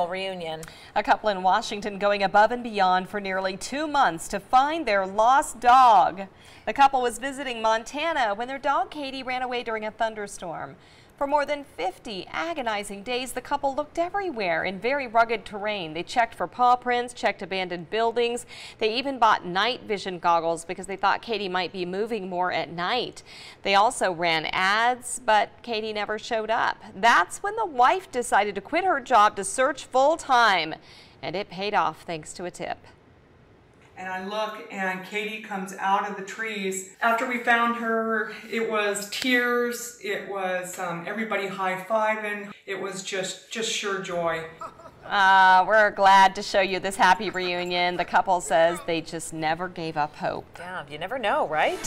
reunion. A couple in Washington going above and beyond for nearly two months to find their lost dog. The couple was visiting Montana when their dog Katie ran away during a thunderstorm. For more than 50 agonizing days, the couple looked everywhere in very rugged terrain. They checked for paw prints, checked abandoned buildings. They even bought night vision goggles because they thought Katie might be moving more at night. They also ran ads, but Katie never showed up. That's when the wife decided to quit her job to search full time. And it paid off thanks to a tip and I look and Katie comes out of the trees. After we found her, it was tears, it was um, everybody high-fiving, it was just, just sure joy. Uh, we're glad to show you this happy reunion. The couple says they just never gave up hope. Yeah, you never know, right? Yeah.